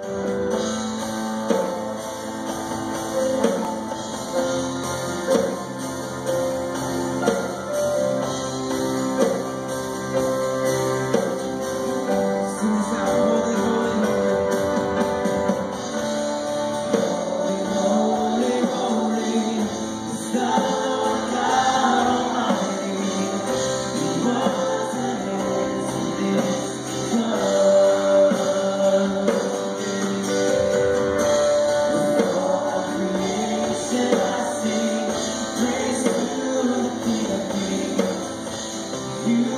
Bye. you.